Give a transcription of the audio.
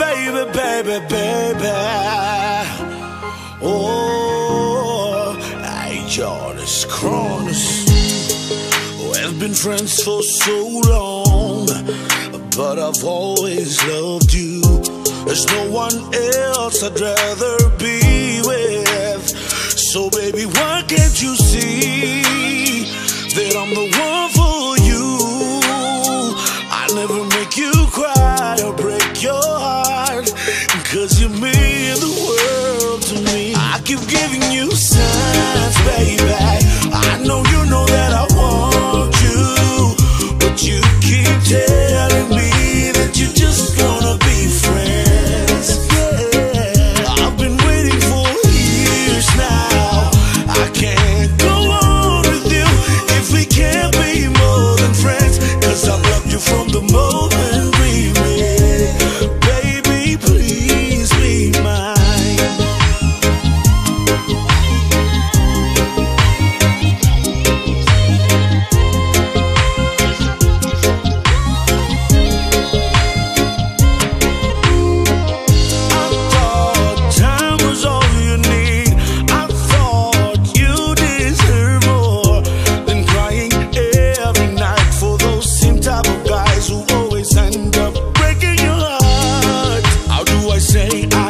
baby, baby, baby. Oh, I Jonas Kronos. We've been friends for so long, but I've always loved you. There's no one else I'd rather be with. So, baby, why can't you see that I'm the one for you? I never make you cry or break your heart, cause you mean. guys who always end up breaking your heart. How do I say I